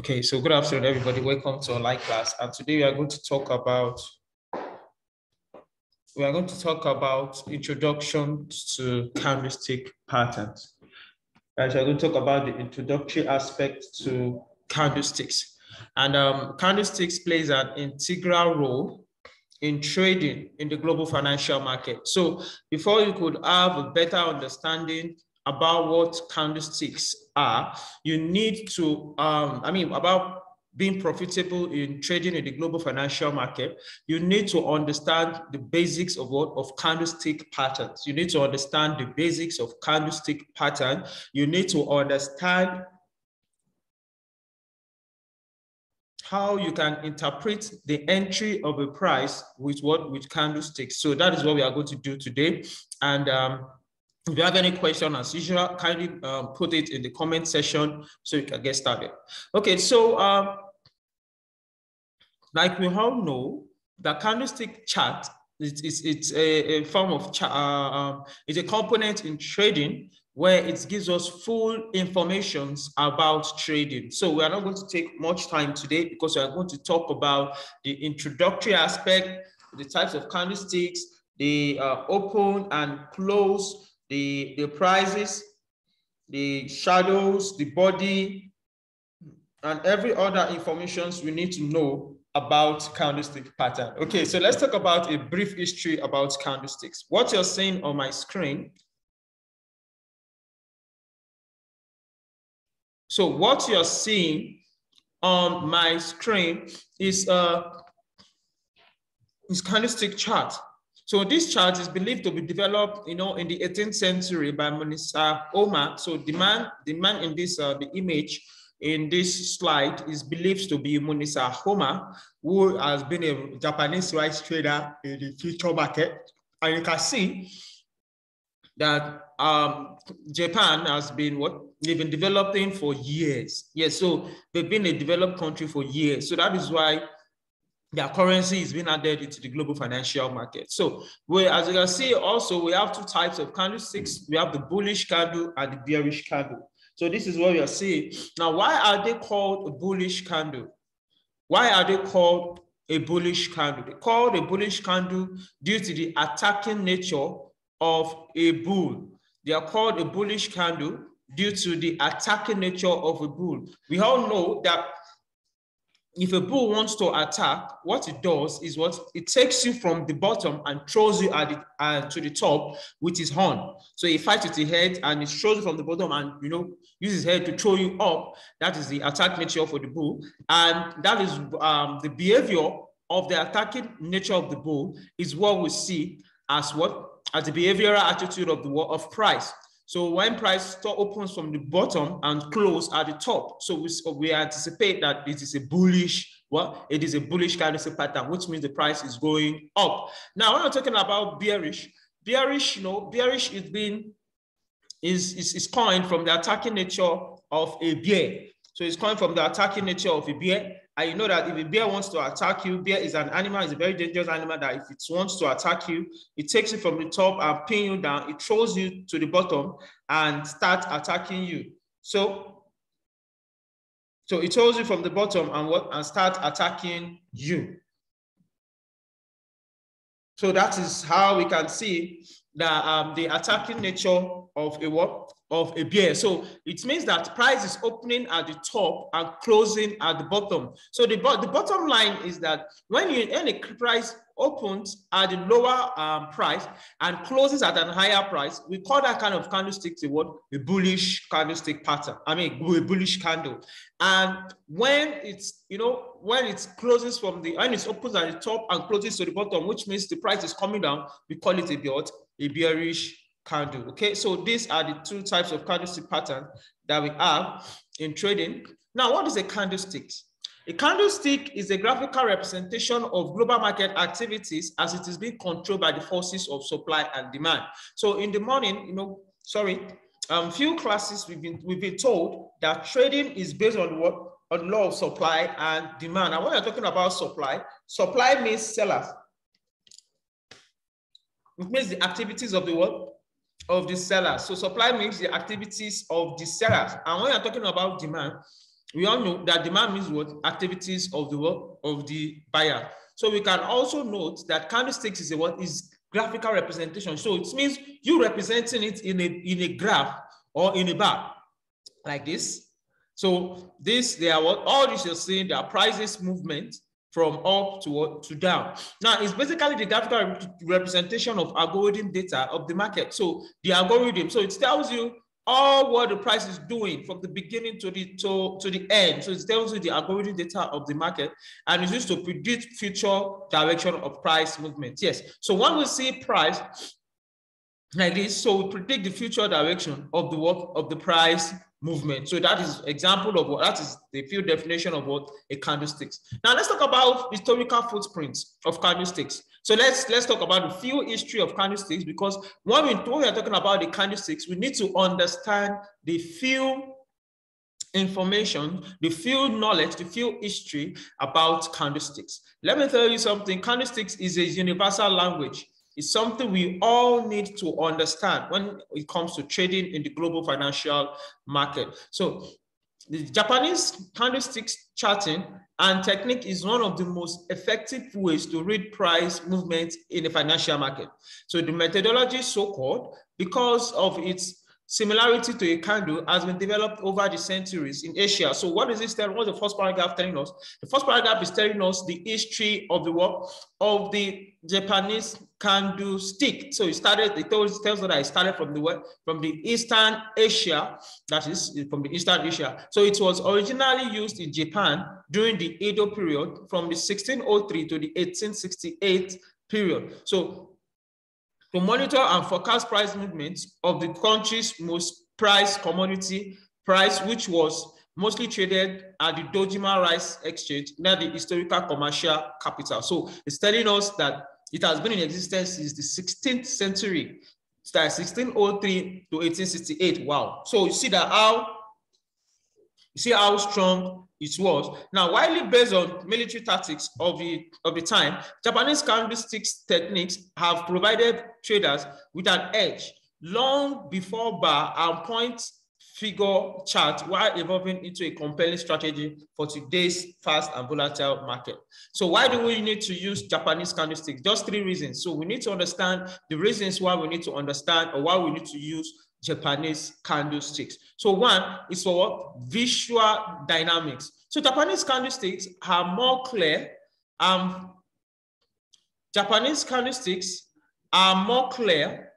Okay, so good afternoon, everybody. Welcome to online class. And today we are going to talk about we are going to talk about introduction to candlestick patterns. Right, so we're going to talk about the introductory aspect to candlesticks. And um, candlesticks plays an integral role in trading in the global financial market. So before you could have a better understanding about what candlesticks are, you need to, um, I mean, about being profitable in trading in the global financial market, you need to understand the basics of what of candlestick patterns. You need to understand the basics of candlestick pattern. You need to understand how you can interpret the entry of a price with what with candlesticks. So that is what we are going to do today. And um, if you have any question, as usual, kindly um, put it in the comment section so you can get started. Okay, so um, like we all know, the candlestick chart it's, it's, it's a, a, form of uh, um, it's a component in trading where it gives us full information about trading. So we are not going to take much time today because we are going to talk about the introductory aspect, the types of candlesticks, the uh, open and close the, the prices, the shadows, the body, and every other information we need to know about candlestick pattern. Okay, so let's talk about a brief history about candlesticks. What you're seeing on my screen. So what you're seeing on my screen is a uh, is candlestick chart. So this chart is believed to be developed, you know, in the 18th century by Munehisa Homma. So the man, the man in this uh, the image in this slide is believed to be Munehisa Homma, who has been a Japanese rice trader in the future market. And you can see that um, Japan has been what they've been developing for years. Yes, so they've been a developed country for years. So that is why their currency is being added into the global financial market. So we, as you can see, also we have two types of candlesticks. We have the bullish candle and the bearish candle. So this is what we are seeing. Now, why are they called a bullish candle? Why are they called a bullish candle? They called a bullish candle due to the attacking nature of a bull. They are called a bullish candle due to the attacking nature of a bull. We all know that if a bull wants to attack, what it does is what it takes you from the bottom and throws you at the, uh, to the top with his horn. So he fights with the head and it throws you from the bottom and you know uses his head to throw you up. That is the attack nature for the bull, and that is um, the behavior of the attacking nature of the bull is what we see as what as the behavioral attitude of the of price. So when price opens from the bottom and close at the top, so we, we anticipate that it is a bullish, well, it is a bullish candlestick pattern, which means the price is going up. Now, when I'm talking about bearish, bearish, you know, bearish is being is, is, is coined from the attacking nature of a bear. So it's coming from the attacking nature of a bear. And you know that if a bear wants to attack you, bear is an animal, it's a very dangerous animal that if it wants to attack you, it takes you from the top and pin you down, it throws you to the bottom and start attacking you. So, so it throws you from the bottom and what and start attacking you. So that is how we can see that um, the attacking nature of a what of a bear. So it means that price is opening at the top and closing at the bottom. So the, the bottom line is that when you any price opens at the lower um, price and closes at a higher price, we call that kind of candlestick a what? A bullish candlestick pattern. I mean, a bullish candle. And when it's, you know, when it closes from the, when it opens at the top and closes to the bottom, which means the price is coming down, we call it a, a bearish candle. Okay, so these are the two types of candlestick pattern that we have in trading. Now, what is a candlestick? A candlestick is a graphical representation of global market activities as it is being controlled by the forces of supply and demand. So in the morning, you know, sorry, um, few classes we've been we've been told that trading is based on what on law of supply and demand. And when you're talking about supply, supply means sellers. It means the activities of the world of the seller. So supply means the activities of the sellers. And when you're talking about demand, we all know that demand means what activities of the work of the buyer. So we can also note that candlesticks is a what is graphical representation. So it means you representing it in a in a graph or in a bar like this. So this they are what all this you're seeing, there are prices movement from up to, to down. Now, it's basically the graphical representation of algorithm data of the market. So the algorithm, so it tells you all what the price is doing from the beginning to the to, to the end. So it tells you the algorithm data of the market and it's used to predict future direction of price movement. Yes. So when we see price like this, so we predict the future direction of the work of the price movement. So that is example of what that is the field definition of what a candlesticks. Now let's talk about historical footprints of candlesticks. So let's let's talk about the field history of candlesticks because when we, when we are talking about the candlesticks, we need to understand the field information, the field knowledge, the field history about candlesticks. Let me tell you something. Candlesticks is a universal language is something we all need to understand when it comes to trading in the global financial market. So the Japanese candlesticks charting and technique is one of the most effective ways to read price movements in the financial market. So the methodology is so-called because of its similarity to a candle has been developed over the centuries in Asia. So what is this telling? What's the first paragraph telling us? The first paragraph is telling us the history of the work of the Japanese candlestick. So it started, it tells, tells us that it started from the from the Eastern Asia, that is from the Eastern Asia. So it was originally used in Japan during the Edo period from the 1603 to the 1868 period. So to monitor and forecast price movements of the country's most prized commodity price, which was mostly traded at the Dojima Rice Exchange near the historical commercial capital. So it's telling us that it has been in existence since the 16th century, that 1603 to 1868. Wow. So you see that how you see how strong it was. Now, widely based on military tactics of the, of the time, Japanese candlesticks techniques have provided traders with an edge long before bar and point figure chart while evolving into a compelling strategy for today's fast and volatile market. So why do we need to use Japanese candlesticks? Just three reasons. So we need to understand the reasons why we need to understand or why we need to use Japanese candlesticks. So one is for visual dynamics. So Japanese candlesticks are more clear. Um, Japanese candlesticks are more clear,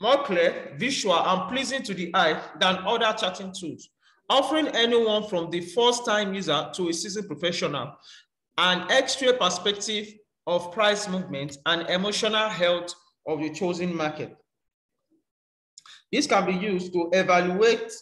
more clear, visual, and pleasing to the eye than other charting tools, offering anyone from the first-time user to a seasoned professional an extra perspective of price movement and emotional health of the chosen market. This can be used to evaluate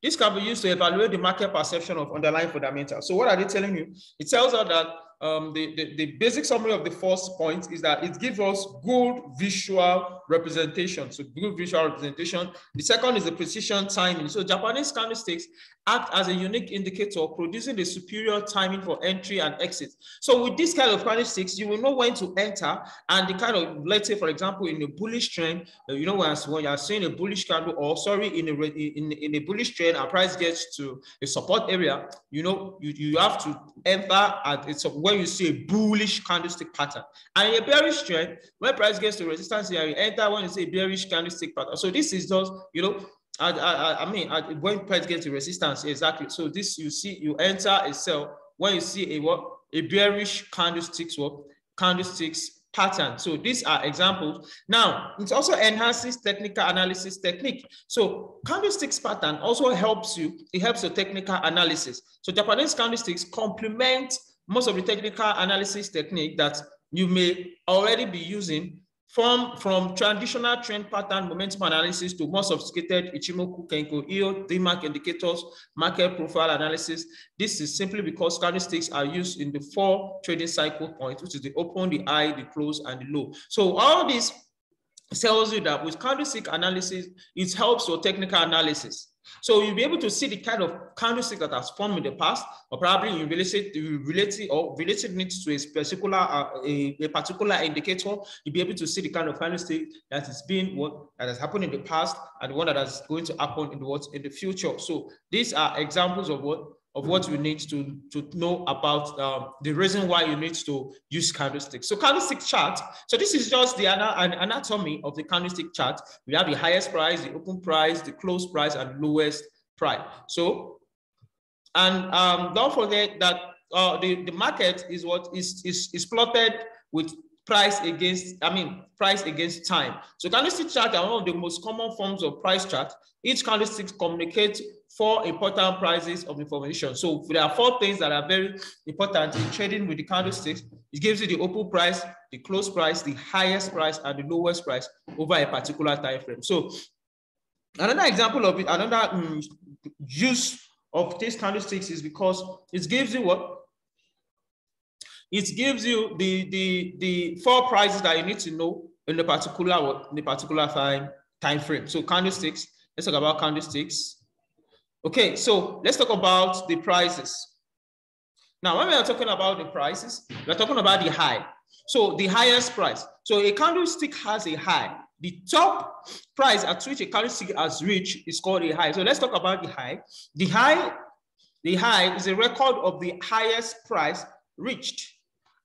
this can be used to evaluate the market perception of underlying fundamentals. So what are they telling you? It tells us that um, the, the, the, basic summary of the first point is that it gives us good visual representation. So good visual representation. The second is the precision timing. So Japanese candlesticks act as a unique indicator, producing the superior timing for entry and exit. So with this kind of candlesticks, you will know when to enter and the kind of, let's say, for example, in a bullish trend, you know, when, you're seeing a bullish candle or sorry, in a, in, in a bullish trend, our price gets to a support area, you know, you, you have to enter at it's when you see a bullish candlestick pattern. And in a bearish trend, when price gets to resistance here, when you see a bearish candlestick pattern. So this is just, you know, I, I, I mean, when price gets to resistance, exactly. So this you see, you enter a sell when you see a what a bearish candlesticks what candlesticks pattern. So these are examples. Now it also enhances technical analysis technique. So candlesticks pattern also helps you. It helps your technical analysis. So Japanese candlesticks complement most of the technical analysis technique that you may already be using from, from traditional trend pattern momentum analysis to more sophisticated Ichimoku, Kenko, EO, DeMark indicators, market profile analysis. This is simply because candlesticks are used in the four trading cycle points, which is the open, the high, the close, and the low. So all this tells you that with candlestick analysis, it helps your technical analysis. So you'll be able to see the kind of candlestick that has formed in the past, or probably you relate it, relate or related to a particular uh, a, a, particular indicator. You'll be able to see the kind of candlestick that is being what that has happened in the past and one that is going to happen in what in the future. So these are examples of what of what you need to, to know about um, the reason why you need to use candlesticks. So candlestick chart. So this is just the anatomy of the candlestick chart. We have the highest price, the open price, the close price, and lowest price. So, and um, don't forget that uh, the, the market is what is, is, is plotted with price against, I mean, price against time. So candlestick chart are one of the most common forms of price chart. Each candlestick communicates four important prices of information. So there are four things that are very important in trading with the candlesticks. It gives you the open price, the close price, the highest price, and the lowest price over a particular time frame. So another example of it, another um, use of these candlesticks is because it gives you what it gives you the, the, the four prices that you need to know in the particular in the particular time, time frame. So candlesticks, let's talk about candlesticks. Okay, so let's talk about the prices. Now, when we are talking about the prices, we're talking about the high. So the highest price. So a candlestick has a high. The top price at which a candlestick has reached is called a high. So let's talk about the high. The high, the high is a record of the highest price reached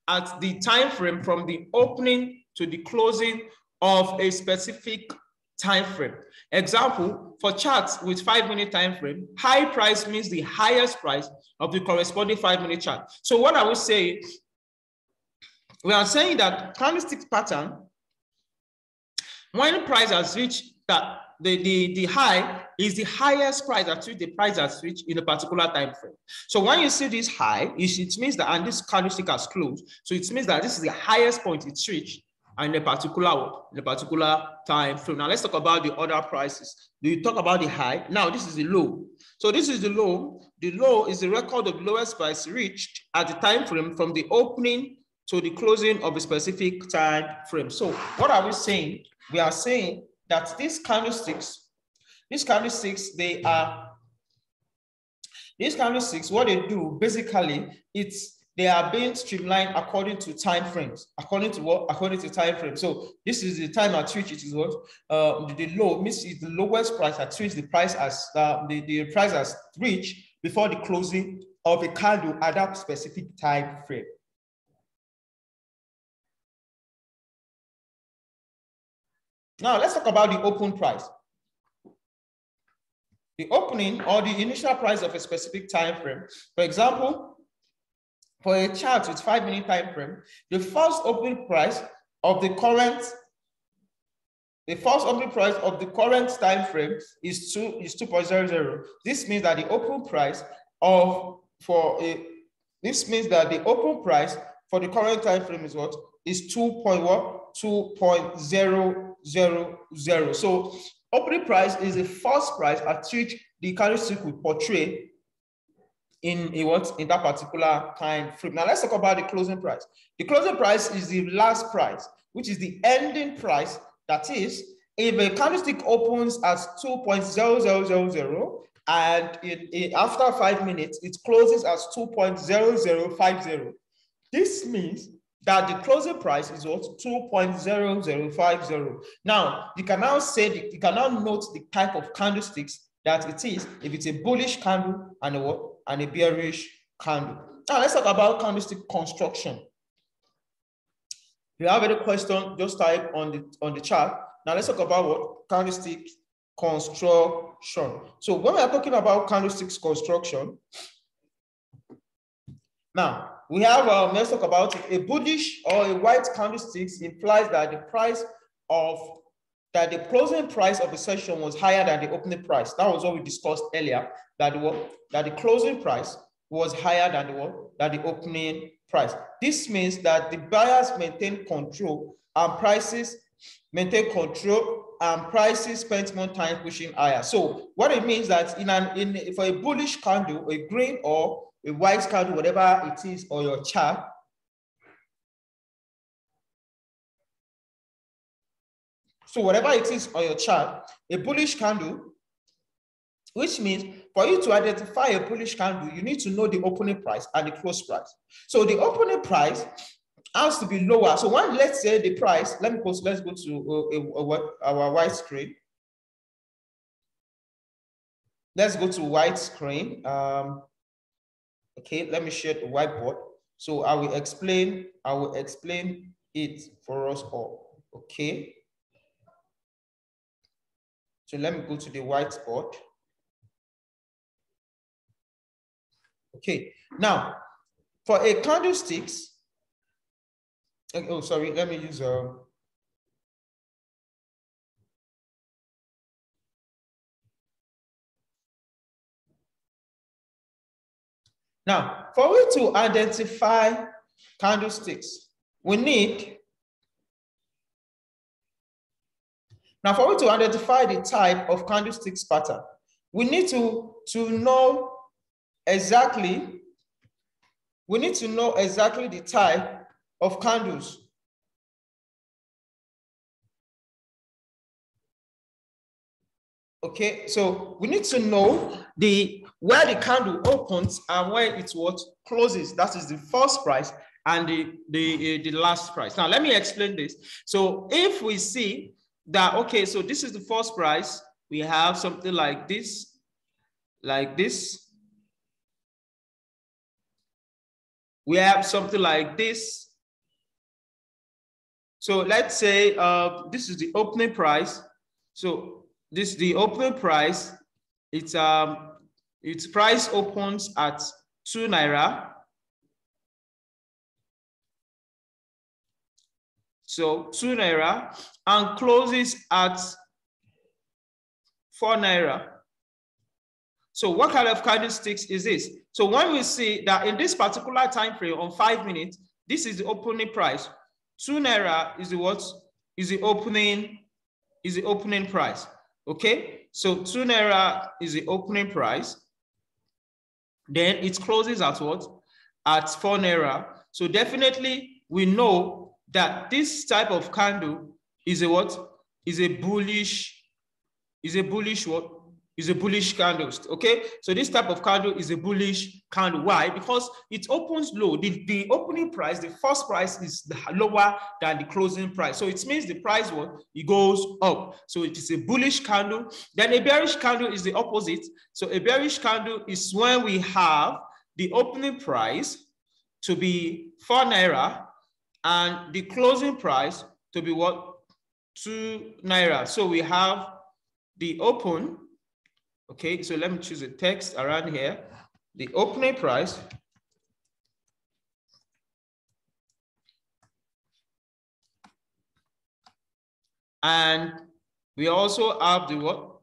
at the time frame from the opening to the closing of a specific time frame. Example, for charts with five minute time frame, high price means the highest price of the corresponding five minute chart. So what I would say, we are saying that candlestick pattern, when price has reached that the, the, the high is the highest price at which the price has reached in a particular time frame. So when you see this high, it means that, and this candlestick has closed, so it means that this is the highest point it's reached in a particular in a particular time frame. Now let's talk about the other prices. Do you talk about the high? Now this is the low. So this is the low. The low is the record of lowest price reached at the time frame from the opening to the closing of a specific time frame. So what are we saying? We are saying that these candlesticks, these candlesticks, they are, these candlesticks, what they do basically, it's they are being streamlined according to time frames. According to what? According to time frame. So this is the time at which it is what uh, the, low means is the lowest price at which the price has uh, the, the price has reached before the closing of a candle at that specific time frame. Now let's talk about the open price. The opening or the initial price of a specific time frame. For example, for a chart with five minute time frame, the first opening price of the current the first opening price of the current time frame is two is 2.00. This means that the open price of for a this means that the open price for the current time frame is what is 2.1 2.000. So opening price is the first price at which the candlestick will portray in a what in that particular time frame. Now let's talk about the closing price. The closing price is the last price, which is the ending price. That is, if a candlestick opens at 2.0000 and it, it, after five minutes, it closes as 2.0050. This means that the closing price is what 2.0050. Now, you can now say, you can now note the type of candlesticks that it is, if it's a bullish candle and a? And a bearish candle. Now, let's talk about candlestick construction. If you have any question, just type on the, on the chart. Now, let's talk about what? Candlestick construction. So when we are talking about candlesticks construction, now we have, um, let's talk about it. A bullish or a white candlestick implies that the price of, that the closing price of the session was higher than the opening price. That was what we discussed earlier, that the, that the closing price was higher than the, than the opening price. This means that the buyers maintain control and prices maintain control and prices spent more time pushing higher. So what it means that in an in for a bullish candle, a green or a white candle, whatever it is on your chart, So whatever it is on your chart, a bullish candle, which means for you to identify a bullish candle, you need to know the opening price and the close price. So the opening price has to be lower. So one, let's say the price, let me go, let's go to uh, our white screen. Let's go to white screen. Um, okay, let me share the whiteboard. So I will explain, I will explain it for us all. Okay. So let me go to the whiteboard. Okay, now for a candlesticks, oh, sorry, let me use um, Now, for we to identify candlesticks, we need, now for we to identify the type of candlesticks pattern, we need to, to know exactly, we need to know exactly the type of candles. Okay, so we need to know the where the candle opens and where it what closes. That is the first price and the, the, the last price. Now, let me explain this. So if we see that, okay, so this is the first price, we have something like this, like this. We have something like this. So let's say uh, this is the opening price. So this the opening price. It's um its price opens at two naira. So two naira and closes at four naira. So what kind of candlesticks is this? So when we see that in this particular time frame on five minutes, this is the opening price. Two naira is the what? Is the opening, is the opening price. Okay, so two naira is the opening price. Then it closes at what? At four naira. So definitely we know that this type of candle is a what? Is a bullish, is a bullish what? is a bullish candle. Okay, so this type of candle is a bullish candle. Why? Because it opens low. The, the opening price, the first price is lower than the closing price. So it means the price what it goes up. So it is a bullish candle. Then a bearish candle is the opposite. So a bearish candle is when we have the opening price to be four naira and the closing price to be what two naira. So we have the open Okay, so let me choose a text around here. The opening price and we also have the what?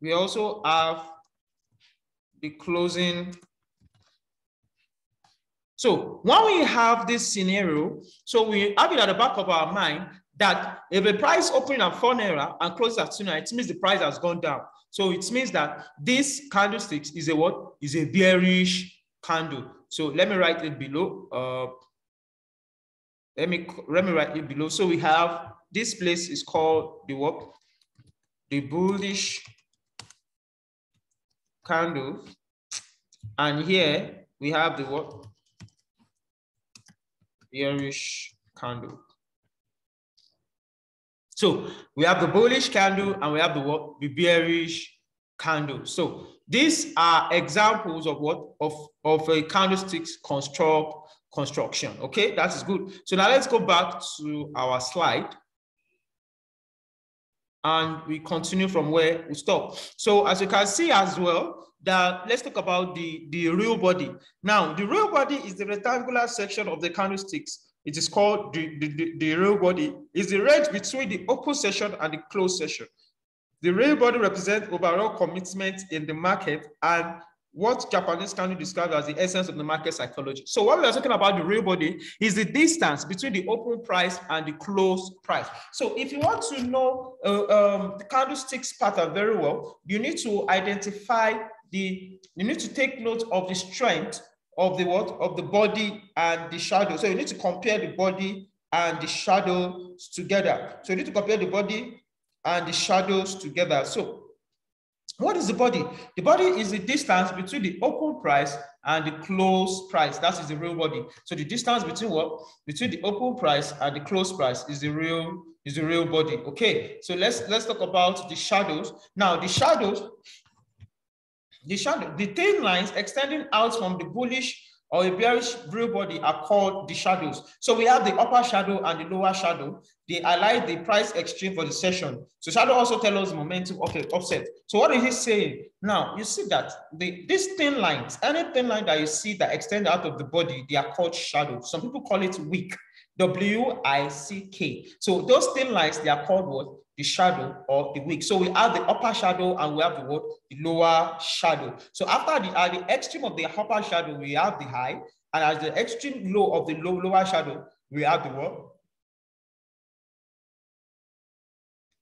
We also have the closing. So when we have this scenario, so we have it at the back of our mind that if the price opening at four naira and closes at two naira, it means the price has gone down. So it means that this candlestick is a what? Is a bearish candle. So let me write it below. Uh, let me let me write it below. So we have this place is called the what? The bullish candle. And here we have the what? Bearish candle. So we have the bullish candle and we have the? The bearish candle. So these are examples of what? Of, of a candlesticks construct construction. Okay, that is good. So now let's go back to our slide. And we continue from where we stop. So as you can see as well, that let's talk about the, the real body. Now, the real body is the rectangular section of the candlesticks it is called the, the, the, real body, It's the range between the open session and the closed session. The real body represents overall commitment in the market and what Japanese can describe as the essence of the market psychology. So what we are talking about the real body is the distance between the open price and the closed price. So if you want to know uh, um, the candlesticks pattern very well, you need to identify the, you need to take note of the strength of the what of the body and the shadow. So you need to compare the body and the shadows together. So you need to compare the body and the shadows together. So what is the body? The body is the distance between the open price and the close price. That is the real body. So the distance between what? Between the open price and the close price is the real is the real body. Okay. So let's let's talk about the shadows. Now the shadows, the shadow, the thin lines extending out from the bullish or a bearish real body are called the shadows. So we have the upper shadow and the lower shadow. They align the price exchange for the session. So shadow also tell us momentum okay, offset. So what is he saying? Now you see that the these thin lines, any thin line that you see that extend out of the body, they are called shadows. Some people call it wick, W-I-C-K. So those thin lines, they are called what? The shadow of the wick. So we have the upper shadow and we have the what? The lower shadow. So after the, at the extreme of the upper shadow, we have the high. And at the extreme low of the low, lower shadow, we have the what?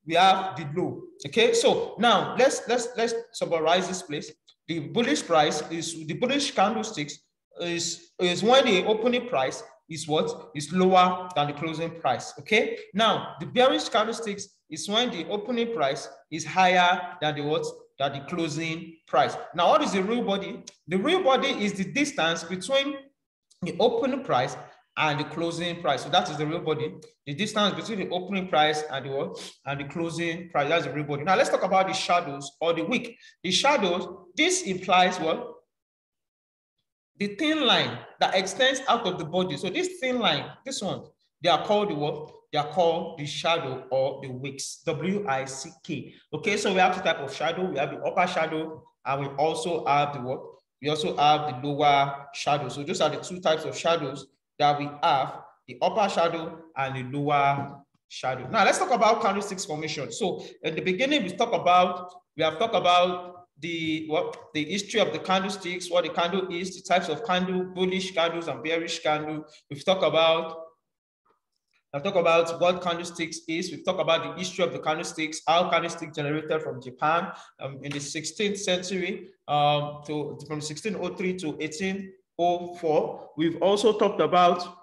We have the low. Okay, so now let's let's let's summarize this place. The bullish price is the bullish candlesticks is, is when the opening price is what is lower than the closing price. Okay. Now the bearish candlesticks is when the opening price is higher than the what than the closing price. Now, what is the real body? The real body is the distance between the opening price and the closing price. So that is the real body. The distance between the opening price and the what? And the closing price. That's the real body. Now let's talk about the shadows or the wick. The shadows, this implies what? The thin line that extends out of the body. So this thin line, this one, they are called the what? They are called the shadow or the wicks, W-I-C-K. Okay, so we have two type of shadow. We have the upper shadow and we also have the what? We also have the lower shadow. So those are the two types of shadows that we have, the upper shadow and the lower shadow. Now let's talk about candlesticks formation. So in the beginning, we talk about, we have talked about the what the history of the candlesticks, what the candle is, the types of candle, bullish candles and bearish candle. We've talked about I've talked about what candlesticks is. We've talked about the history of the candlesticks, how candlesticks generated from Japan um, in the 16th century um, to from 1603 to 1804. We've also talked about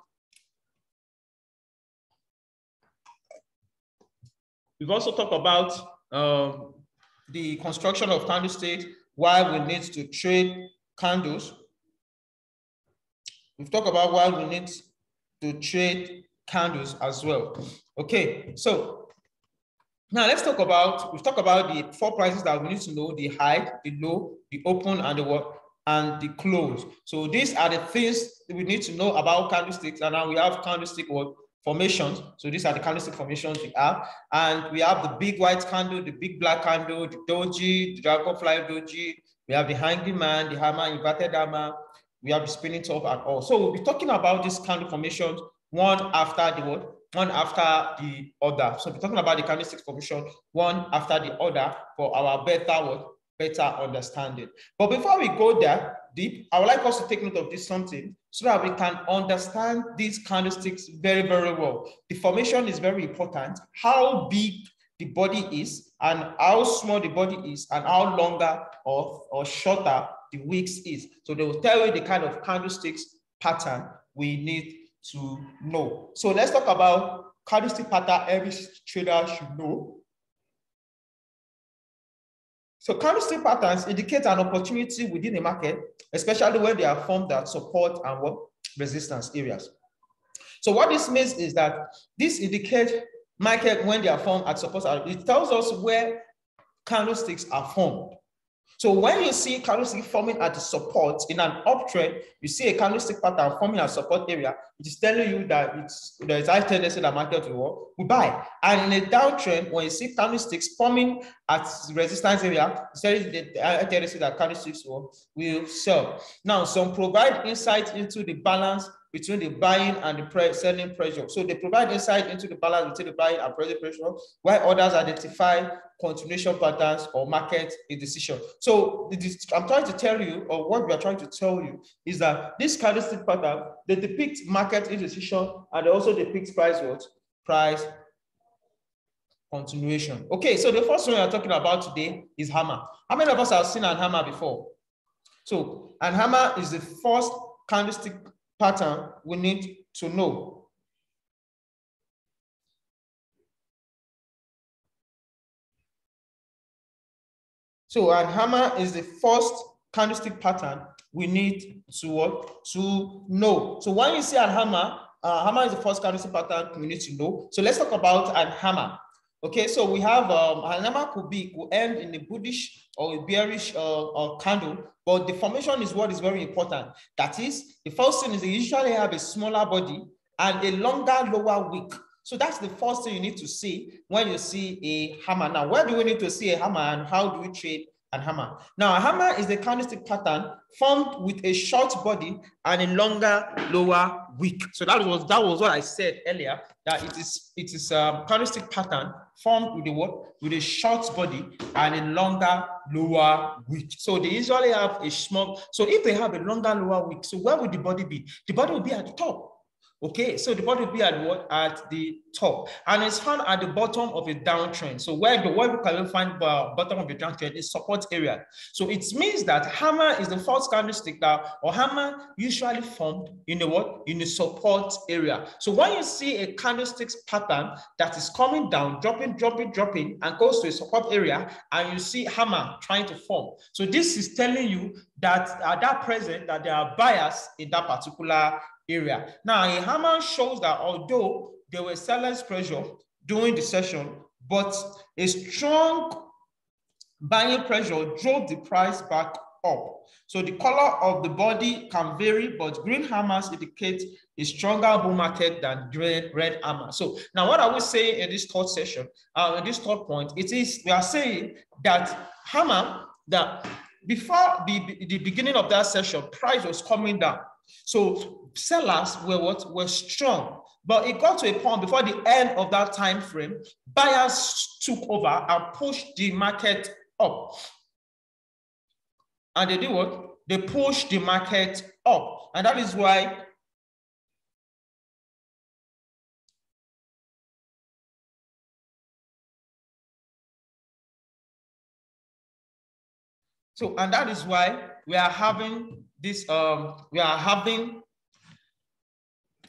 We've also talked about um, the construction of candlesticks, why we need to trade candles. We've talked about why we need to trade candles as well. Okay, so now let's talk about, we've talked about the four prices that we need to know, the high, the low, the open, and the what? And the close. So these are the things we need to know about candlesticks. And now we have candlestick what? formations. So these are the candlestick formations we have. And we have the big white candle, the big black candle, the doji, the dragonfly doji. We have the hanging man, the hammer, inverted hammer. We have the spinning top and all. So we'll be talking about these candle formations one after the what? One after the other. So we're talking about the candlestick formation, one after the other for our better what? Better understanding. But before we go there deep, I would like us to take note of this something so that we can understand these candlesticks very, very well. The formation is very important. How big the body is and how small the body is and how longer or, or shorter the wicks is. So they will tell you the kind of candlesticks pattern we need to know. So let's talk about candlestick pattern every trader should know. So candlestick patterns indicate an opportunity within a market, especially when they are formed at support and what resistance areas. So what this means is that this indicates market when they are formed at support. It tells us where candlesticks are formed. So when you see candlestick forming at the support in an uptrend, you see a candlestick pattern forming at support area, it is telling you that it's there is high tendency that market will, will buy. And in a downtrend, when you see candlesticks forming at resistance area, it's telling the high tendency that candlesticks will, will sell. Now, some provide insight into the balance between the buying and the pre selling pressure. So they provide insight into the balance between the buying and selling pressure, while others identify continuation patterns or market indecision. So I'm trying to tell you, or what we are trying to tell you, is that this candlestick pattern, they depict market indecision and they also depict price what? Price continuation. Okay, so the first one we are talking about today is hammer. How many of us have seen an hammer before? So an hammer is the first candlestick pattern we need to know. So, an hammer is the first candlestick pattern we need to what to know. So when you see an hammer, uh, hammer is the first candlestick pattern we need to know. So let's talk about an hammer. Okay, so we have um, a hammer could be could end in a bullish or a bearish uh, uh, candle, but the formation is what is very important. That is, the first thing is they usually have a smaller body and a longer lower wick. So that's the first thing you need to see when you see a hammer. Now, where do we need to see a hammer and how do we trade a hammer? Now, a hammer is the candlestick pattern formed with a short body and a longer lower wick. So that was that was what I said earlier that it is it is a candlestick pattern formed with a what with a short body and a longer lower wick. So they usually have a small. So if they have a longer lower wick, so where would the body be? The body will be at the top. Okay, so the body will be at what? At the top. And it's found at the bottom of a downtrend. So where the where we can find the uh, bottom of the downtrend is support area. So it means that hammer is the first candlestick that or hammer usually formed in the what? In the support area. So when you see a candlestick pattern that is coming down, dropping, dropping, dropping, and goes to a support area, and you see hammer trying to form. So this is telling you that at that present that there are buyers in that particular area. Now, a hammer shows that although there was seller's pressure during the session, but a strong buying pressure drove the price back up. So the color of the body can vary, but green hammers indicate a stronger bull market than red, red hammer. So now what I will say in this third session, uh, in this third point, it is, we are saying that hammer, that before the, the beginning of that session, price was coming down. So sellers were what were strong, but it got to a point before the end of that time frame, buyers took over and pushed the market up. And they did what? They pushed the market up. And that is why So, and that is why we are having this, um, we are having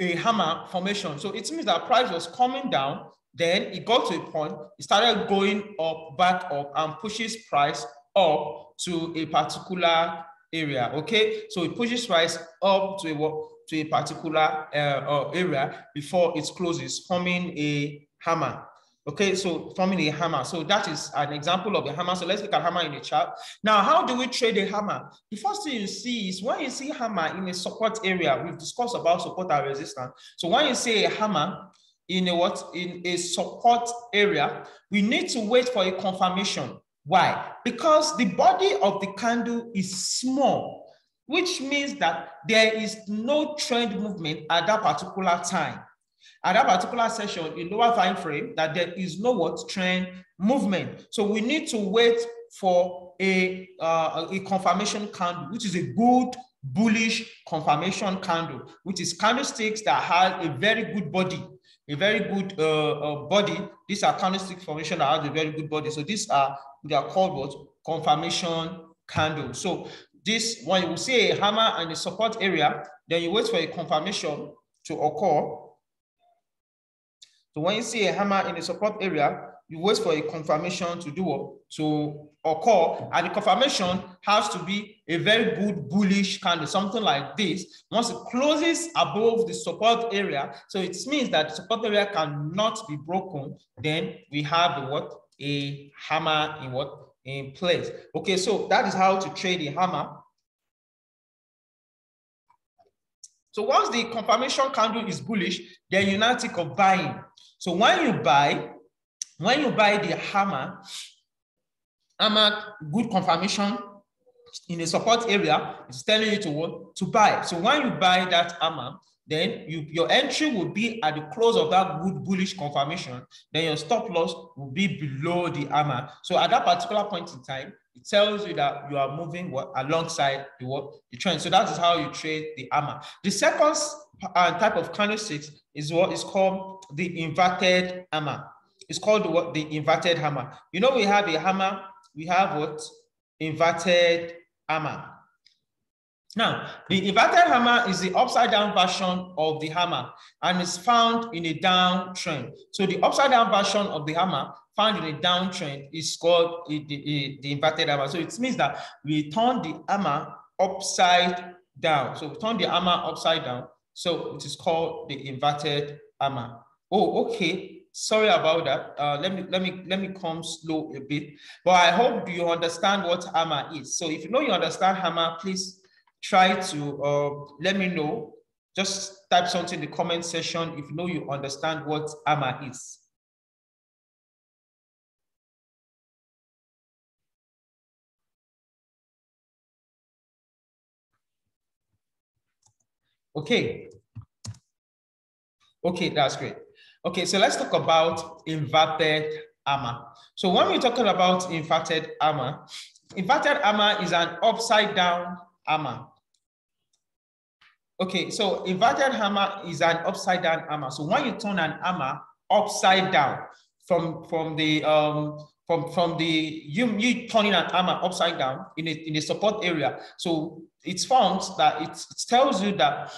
a hammer formation. So it means that price was coming down, then it got to a point, it started going up, back up, and pushes price up to a particular area. Okay, so it pushes price up to a to a particular uh, uh, area before it closes, forming a hammer. Okay, so forming a hammer. So that is an example of a hammer. So let's look at hammer in the chart. Now, how do we trade a hammer? The first thing you see is when you see hammer in a support area, we've discussed about support and resistance. So when you see a hammer in a what in a support area, we need to wait for a confirmation. Why? Because the body of the candle is small, which means that there is no trend movement at that particular time at that particular session in lower time frame that there is no what trend movement. So we need to wait for a, uh, a confirmation candle, which is a good bullish confirmation candle, which is candlesticks that have a very good body, a very good uh, uh, body. These are candlestick formation that has a very good body. So these are, they are called what? Confirmation candle. So this, when you see a hammer and a support area, then you wait for a confirmation to occur so when you see a hammer in the support area, you wait for a confirmation to do what? To occur. And the confirmation has to be a very good bullish candle, something like this. Once it closes above the support area, so it means that the support area cannot be broken, then we have what? A hammer in what? In place. Okay, so that is how to trade a hammer. So once the confirmation candle is bullish, then you now think of buying. So when you buy, when you buy the hammer, hammer good confirmation in the support area, it's telling you to what? to buy. So when you buy that hammer, then you, your entry will be at the close of that good bullish confirmation. Then your stop loss will be below the hammer. So at that particular point in time, it tells you that you are moving what, alongside the, what, the trend. So that is how you trade the hammer. The second uh, type of candlesticks is what is called the inverted hammer. It's called what the inverted hammer. You know, we have a hammer, we have what inverted hammer. Now, the inverted hammer is the upside down version of the hammer and is found in a downtrend. So the upside down version of the hammer found in a downtrend is called the, the, the inverted hammer. So it means that we turn the hammer upside down. So we turn the hammer upside down. So it is called the inverted hammer. Oh, okay. Sorry about that. Uh, let me let me let me come slow a bit. But I hope you understand what hammer is. So if you know you understand hammer, please try to uh, let me know. Just type something in the comment section if you know you understand what hammer is. Okay. Okay, that's great. Okay, so let's talk about inverted hammer. So when we're talking about inverted hammer, inverted hammer is an upside down hammer. Okay, so inverted hammer is an upside down hammer. So when you turn an hammer upside down from from the um from from the you you turning an hammer upside down in a in a support area. So it's found that it, it tells you that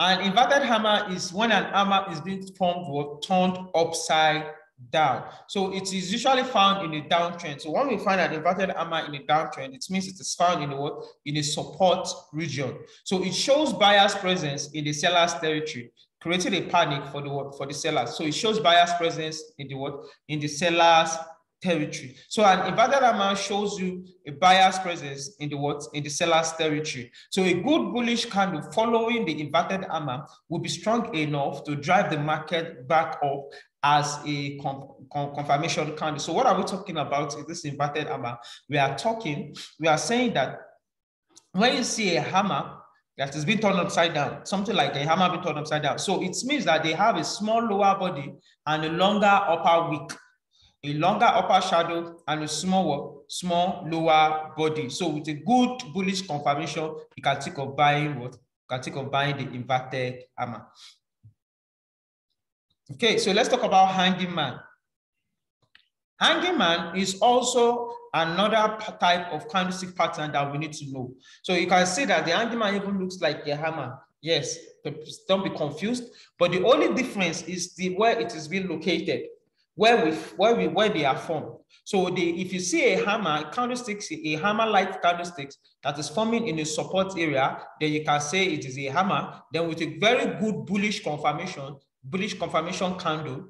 an inverted hammer is when an hammer is being formed or turned upside down. So it is usually found in a downtrend. So when we find an inverted hammer in a downtrend, it means it is found in a what? In a support region. So it shows buyer's presence in the seller's territory, creating a panic for the? For the sellers. So it shows buyer's presence in the what? In the seller's territory. So an inverted hammer shows you a buyer's presence in the what? In the seller's territory. So a good bullish candle following the inverted hammer will be strong enough to drive the market back up as a confirmation candle. So what are we talking about in this inverted hammer? We are talking, we are saying that when you see a hammer that is being turned upside down, something like a hammer being turned upside down. So it means that they have a small lower body and a longer upper wick, a longer upper shadow and a small, small lower body. So with a good bullish confirmation, you can think of buying what? You can think of buying the inverted hammer. Okay, so let's talk about hanging man. Hanging man is also another type of candlestick pattern that we need to know. So you can see that the hanging man even looks like a hammer. Yes, don't be confused. But the only difference is the where it is being located, where we where we where they are formed. So if you see a hammer, candlesticks, a hammer-like candlesticks that is forming in a support area, then you can say it is a hammer. Then with a very good bullish confirmation, bullish confirmation candle.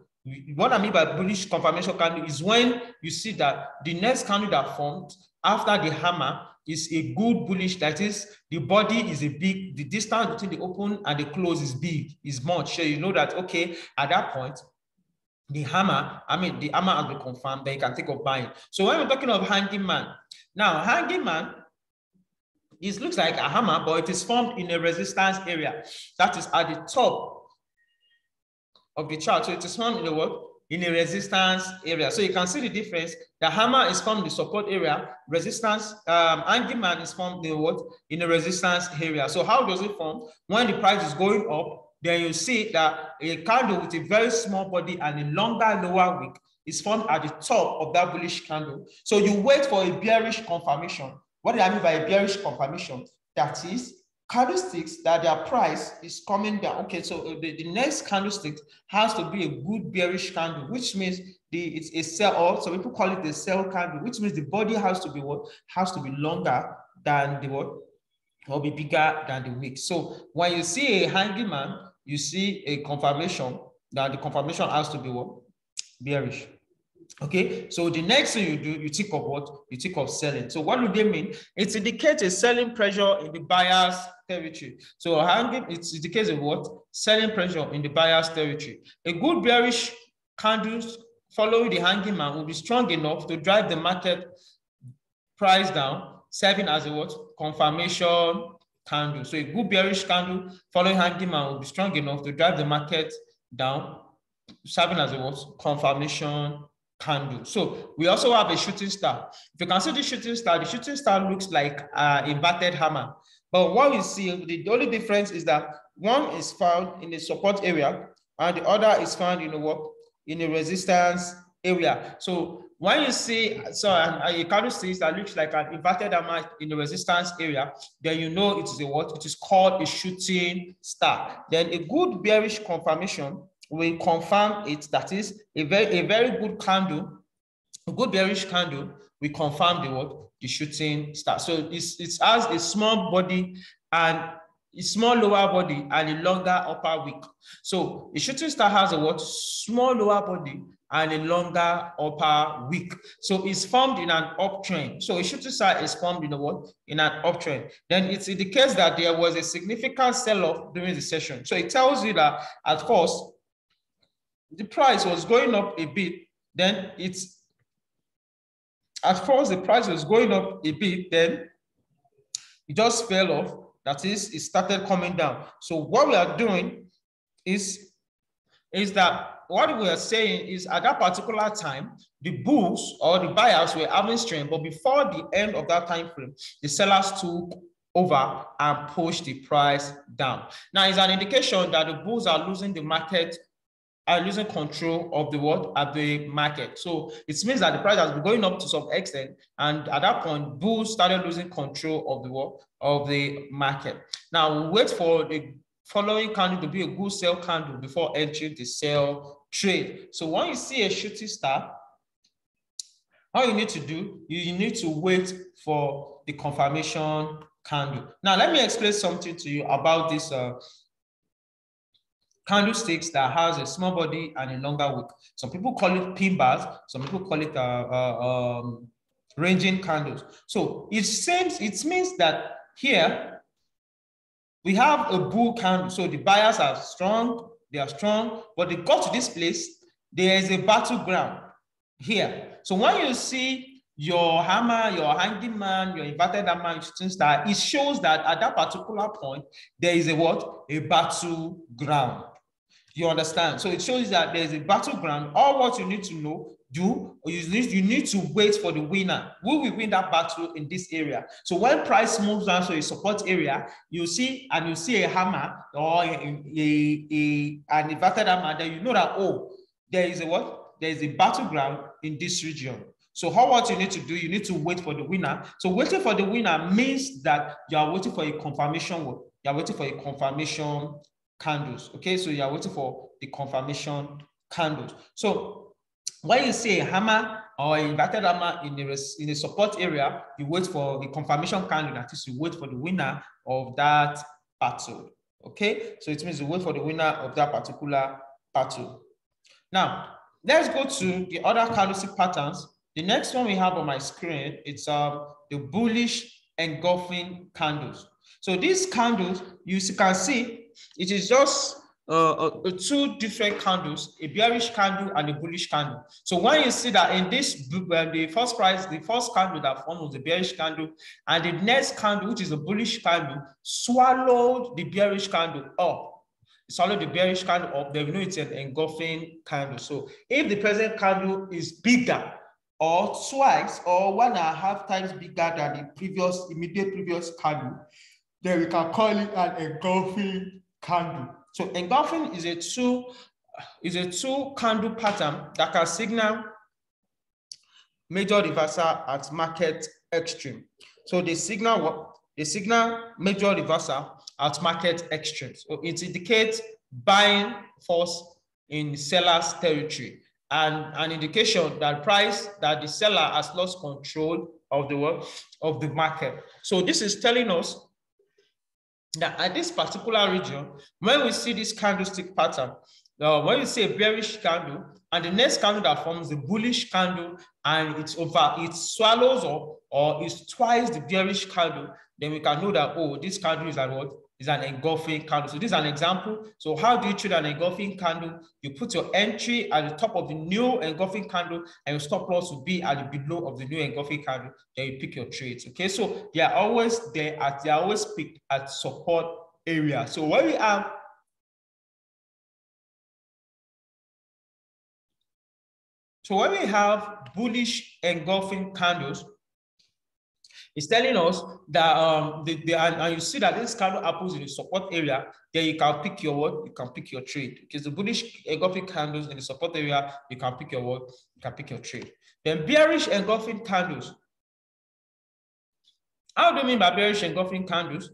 What I mean by bullish confirmation candle is when you see that the next candle that formed after the hammer is a good bullish, that is, the body is a big, the distance between the open and the close is big, is much. So you know that, okay, at that point, the hammer, I mean, the hammer has been confirmed, then you can think of buying. So when we're talking of hanging man, now hanging man, it looks like a hammer, but it is formed in a resistance area. That is at the top of the chart. So it is found in the what? In a resistance area. So you can see the difference. The hammer is in the support area. Resistance, um, hanging man is formed in what? In a resistance area. So how does it form? When the price is going up, then you see that a candle with a very small body and a longer lower wick is formed at the top of that bullish candle. So you wait for a bearish confirmation. What do I mean by a bearish confirmation? That is, candlesticks that their price is coming down. Okay, so uh, the, the next candlestick has to be a good bearish candle, which means the it's a sell or so people call it a sell candle, which means the body has to be what has to be longer than the what or be bigger than the wick. So when you see a hanging man, you see a confirmation that the confirmation has to be what bearish. Okay, so the next thing you do, you think of what? You think of selling. So what do they mean? It indicates a selling pressure in the buyer's territory. So hanging, it indicates a what? Selling pressure in the buyer's territory. A good bearish candles following the hanging man will be strong enough to drive the market price down, serving as a what? Confirmation candle. So a good bearish candle following hanging man will be strong enough to drive the market down, serving as a what? Confirmation candle. So we also have a shooting star. If you can see the shooting star, the shooting star looks like an inverted hammer. But what we see, the only difference is that one is found in the support area and the other is found in a what? In a resistance area. So when you see so a candlestick that looks like an inverted hammer in the resistance area, then you know it is a what? It is called a shooting star. Then a good bearish confirmation will confirm it. That is a very a very good candle, a good bearish candle will confirm the what? The shooting star. So it's it has a small body and a small lower body and a longer upper wick. So a shooting star has a what? Small lower body and a longer upper wick. So it's formed in an uptrend. So star is formed in a what? In an uptrend. Then it indicates that there was a significant sell-off during the session. So it tells you that at first the price was going up a bit, then it's at first the price was going up a bit, then it just fell off that is, it started coming down. So what we are doing is, is that what we are saying is at that particular time, the bulls or the buyers were having strength, but before the end of that time frame, the sellers took over and pushed the price down. Now, it's an indication that the bulls are losing the market are losing control of the what at the market. So it means that the price has been going up to some extent, and at that point, bulls started losing control of the what of the market. Now wait for the following candle to be a good sell candle before entering the sell trade. So when you see a shooting star, all you need to do, you need to wait for the confirmation candle. Now let me explain something to you about this. Uh, candlesticks that has a small body and a longer wick. Some people call it pin bars. Some people call it uh, uh, um, ranging candles. So it seems it means that here we have a bull candle. So the buyers are strong. They are strong, but they got to this place. There is a battleground here. So when you see your hammer, your hanging man, your inverted hammer, shooting star, it shows that at that particular point, there is a what? A battleground. You understand? So it shows that there's a battleground. All what you need to know, do, or you need, you need to wait for the winner. Who will win that battle in this area? So when price moves down to a support area, you see, and you see a hammer or a, a, a an inverted hammer, then you know that, oh, there is a what? There is a battleground in this region. So how what you need to do, you need to wait for the winner. So waiting for the winner means that you are waiting for a confirmation. You are waiting for a confirmation candles. Okay, so you are waiting for the confirmation candles. So when you see a hammer or inverted hammer in the, in the support area, you wait for the confirmation candle. That is, you wait for the winner of that battle. Okay, so it means you wait for the winner of that particular battle. Now, let's go to the other candlestick patterns. The next one we have on my screen, it's um, the bullish engulfing candles. So these candles, you can see, it is just uh, uh, two different candles, a bearish candle and a bullish candle. So when you see that in this, uh, the first price, the first candle that formed was a bearish candle, and the next candle, which is a bullish candle, swallowed the bearish candle up. Swallowed the bearish candle up, then we know it's an engulfing candle. So if the present candle is bigger or twice or one and a half times bigger than the previous, immediate previous candle, then we can call it an engulfing candle. So engulfing is a two is a two candle pattern that can signal major reversal at market extreme. So the signal what? The signal major reversal at market extreme. So it indicates buying force in seller's territory and an indication that price that the seller has lost control of the of the market. So this is telling us that at this particular region, when we see this candlestick pattern, uh, when you see a bearish candle and the next candle that forms the bullish candle and it's over, it swallows up or is twice the bearish candle, then we can know that, oh, this candle is at what? Is an engulfing candle. So this is an example. So how do you trade an engulfing candle? You put your entry at the top of the new engulfing candle and your stop loss will be at the below of the new engulfing candle. Then you pick your trades. Okay, so they are always there at they are always picked at support area. So when we have so when we have bullish engulfing candles, It's telling us that um the, the and, and you see that this candle happens in the support area, then you can pick your word, you can pick your trade. Because the bullish engulfing candles in the support area, you can pick your word, you can pick your trade. Then bearish engulfing candles. How do you mean by bearish engulfing candles?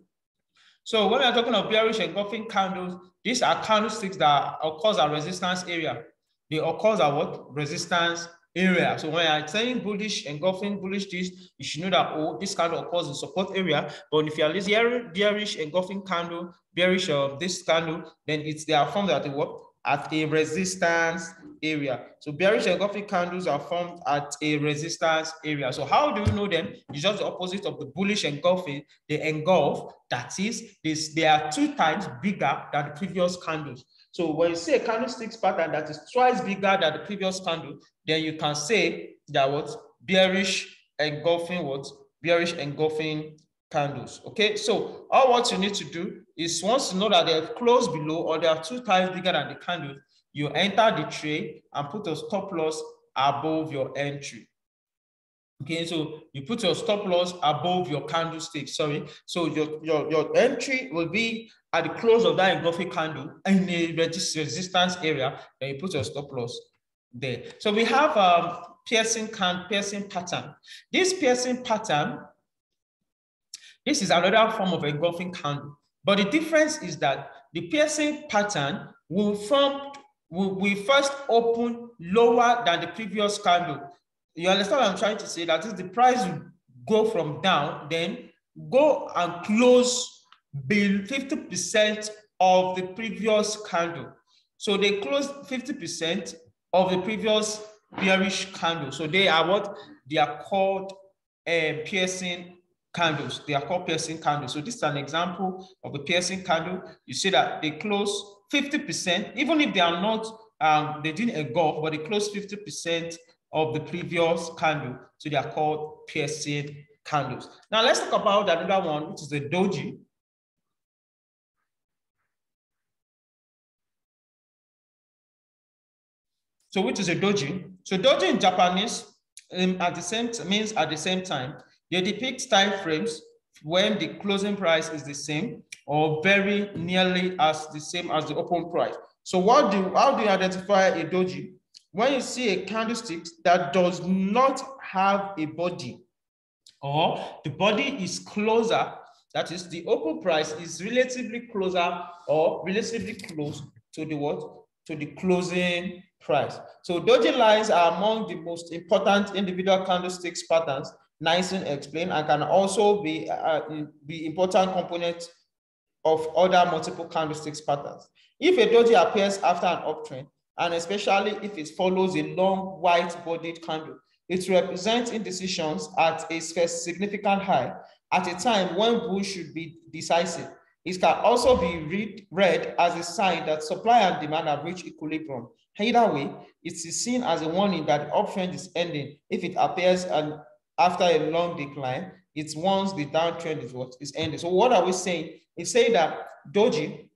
So when we're talking of bearish engulfing candles, these are candlesticks that occurs at resistance area. They occurs at what? Resistance area. So when I'm saying bullish, engulfing bullish this, you should know that, oh, this candle occurs in support area. But if you are using bearish engulfing candle, bearish of uh, this candle, then it's they are formed at the what? At a resistance area. So bearish engulfing candles are formed at a resistance area. So how do you know them? It's just the opposite of the bullish engulfing. They engulf, that is, this, they are two times bigger than the previous candles. So when you see a candlestick pattern that is twice bigger than the previous candle, then you can say that what bearish engulfing what bearish engulfing candles. Okay, so all what you need to do is once you know that they're close below or they are two times bigger than the candle, you enter the trade and put a stop loss above your entry. Okay, so you put your stop loss above your candlestick. Sorry, so your, your, your entry will be at the close of that engulfing candle in a resistance area, then you put your stop loss there. So we have a piercing can piercing pattern. This piercing pattern, this is another form of engulfing candle. But the difference is that the piercing pattern will form will, will first open lower than the previous candle. You understand what I'm trying to say? That is the price go from down, then go and close below 50% of the previous candle. So they closed 50% of the previous bearish candle. So they are what? They are called uh, piercing candles. They are called piercing candles. So this is an example of a piercing candle. You see that they close 50%, even if they are not, um, they didn't engulf, but they close 50% of the previous candle. So they are called piercing candles. Now let's talk about another one, which is the doji. So which is a doji. So doji in Japanese um, at the same means at the same time. They depict time frames when the closing price is the same or very nearly as the same as the open price. So what do how do you identify a doji? When you see a candlestick that does not have a body or the body is closer, that is the open price is relatively closer or relatively close to the what? To the closing price. So doji lines are among the most important individual candlesticks patterns Nison explained and can also be, uh, be important component of other multiple candlesticks patterns. If a doji appears after an uptrend, and especially if it follows a long white-bodied candle, it represents indecisions at a significant high at a time when bull should be decisive. It can also be read, read as a sign that supply and demand have reached equilibrium. Either way, it is seen as a warning that the uptrend is ending if it appears and after a long decline, it's once the downtrend is what is ending. So what are we saying? It's saying that doji,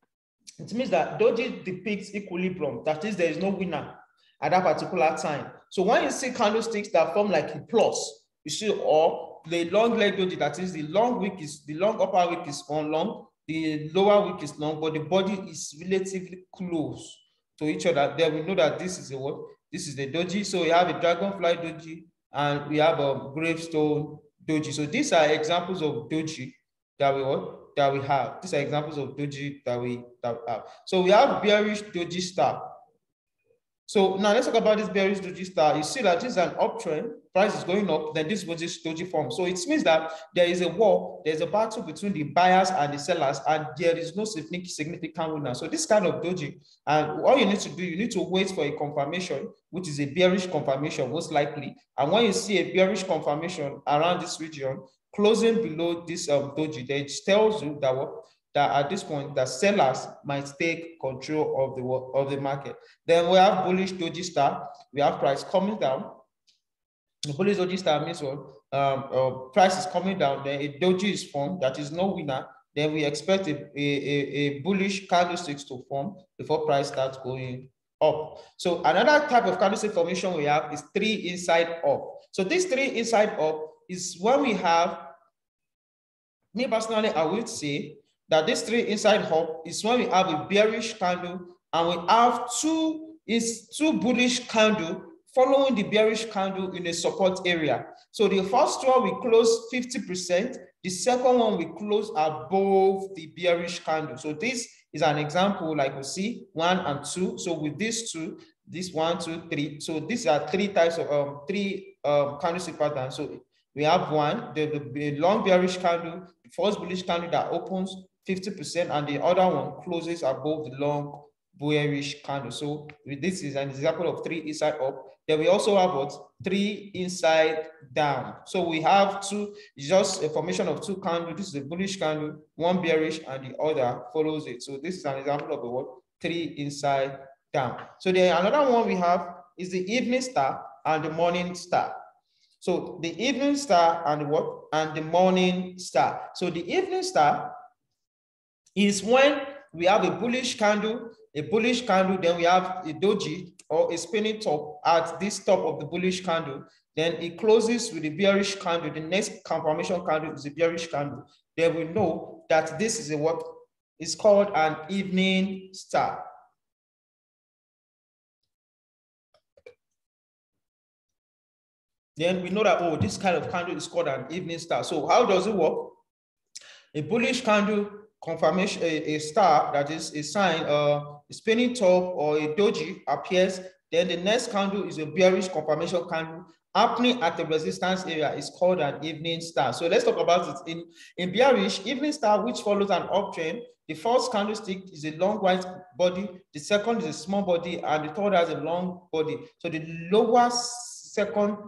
it means that doji depicts equilibrium. That is, there is no winner at that particular time. So when you see candlesticks that form like a plus, you see, or the long leg doji, that is the long wick is the long upper wick is on long, the lower wick is long, but the body is relatively close to each other. Then we know that this is a what? This is the doji. So we have a dragonfly doji, and we have a gravestone doji. So these are examples of doji that we what that we have. These are examples of doji that we that we have. So we have bearish doji star. So now let's talk about this bearish doji star. You see that this is an uptrend, price is going up, then this was this doji form. So it means that there is a war, there's a battle between the buyers and the sellers, and there is no significant winner. So this kind of doji, and all you need to do, you need to wait for a confirmation, which is a bearish confirmation, most likely. And when you see a bearish confirmation around this region, closing below this um, doji, it tells you that what that at this point the sellers might take control of the of the market. Then we have bullish doji star. We have price coming down. The bullish doji star means what? Um, uh, price is coming down. Then a doji is formed. That is no winner. Then we expect a, a, a bullish candlesticks to form before price starts going up. So another type of candlestick formation we have is three inside up. So this three inside up is when we have me personally, I would say that this three inside up is when we have a bearish candle and we have two is two bullish candle following the bearish candle in a support area. So the first one we close 50%, the second one we close above the bearish candle. So this is an example like we see one and two. So with these two, this one, two, three. So these are three types of um, three um, candlestick patterns. So we have one, the, long bearish candle, the first bullish candle that opens 50%, and the other one closes above the long bearish candle. So this is an example of three inside up. Then we also have what three inside down. So we have two, just a formation of two candles. This is a bullish candle, one bearish, and the other follows it. So this is an example of the what three inside down. So then another one we have is the evening star and the morning star. So the evening star and the what? And the morning star. So the evening star is when we have a bullish candle, a bullish candle, then we have a doji or a spinning top at this top of the bullish candle. Then it closes with a bearish candle. The next confirmation candle is a bearish candle. Then we know that this is a what is called an evening star. Then we know that, oh, this kind of candle is called an evening star. So how does it work? A bullish candle confirmation, a, a star that is a sign, uh, a spinning top or a doji appears. Then the next candle is a bearish confirmation candle happening at the resistance area is called an evening star. So let's talk about it. In, in bearish, evening star, which follows an uptrend, the first candlestick is a long white body, the second is a small body, and the third has a long body. So the lower second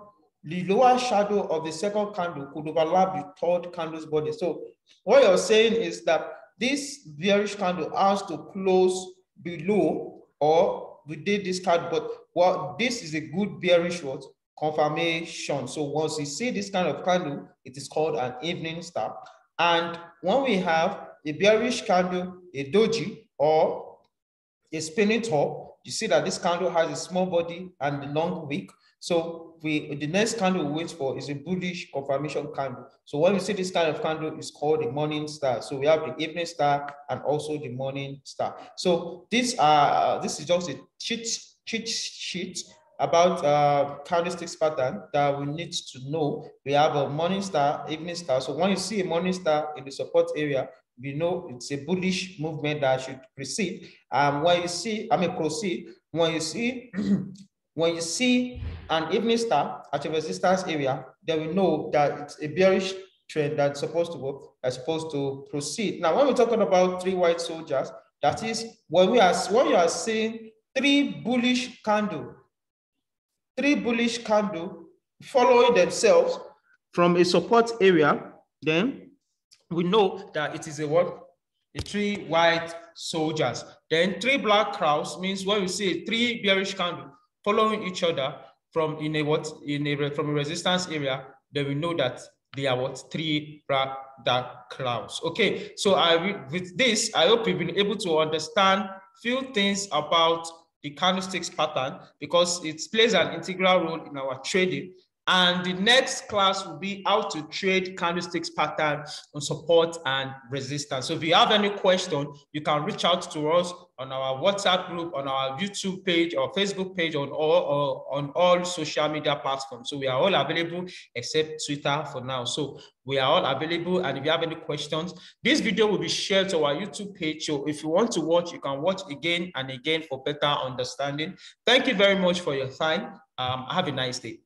the lower shadow of the second candle could overlap the third candle's body. So what you're saying is that this bearish candle has to close below or we did this card, but what this is a good bearish what confirmation. So once you see this kind of candle, it is called an evening star. And when we have a bearish candle, a doji, or a spinning top, you see that this candle has a small body and a long wick. So we the next candle we wait for is a bullish confirmation candle. So when we see this kind of candle, it's called the morning star. So we have the evening star and also the morning star. So this uh this is just a cheat cheat sheet about uh candlesticks pattern that we need to know. We have a morning star, evening star. So when you see a morning star in the support area, we know it's a bullish movement that should proceed. And um, when you see, I mean proceed, when you see When you see an evening star at a resistance area, then we know that it's a bearish trend that's supposed to go, that's supposed to proceed. Now, when we're talking about three white soldiers, that is when we are when you are seeing three bullish candle, three bullish candle following themselves from a support area, then we know that it is a what? A three white soldiers. Then three black crows means when we see three bearish candle following each other from in a what in a from a resistance area, then we know that they are what three dark clouds. Okay, so I with this, I hope you've been able to understand few things about the candlesticks pattern because it plays an integral role in our trading. And the next class will be how to trade candlesticks pattern on support and resistance. So if you have any question, you can reach out to us on our WhatsApp group, on our YouTube page or Facebook page, on all on all social media platforms. So we are all available except Twitter for now. So we are all available. And if you have any questions, this video will be shared to our YouTube page. So if you want to watch, you can watch again and again for better understanding. Thank you very much for your time. Um, have a nice day.